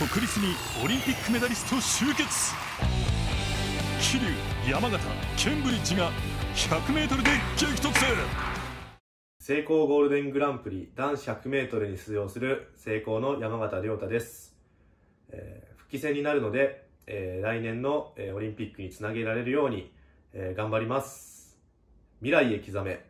国立にオリンピックメダリスト集結。桐生山形ケンブリッジが 100m で激突。成功ゴールデングランプリ男子 100m に出場する成功の山縣亮太です、えー、復帰戦になるので、えー、来年の、えー、オリンピックにつなげられるように、えー、頑張ります。未来へ刻め。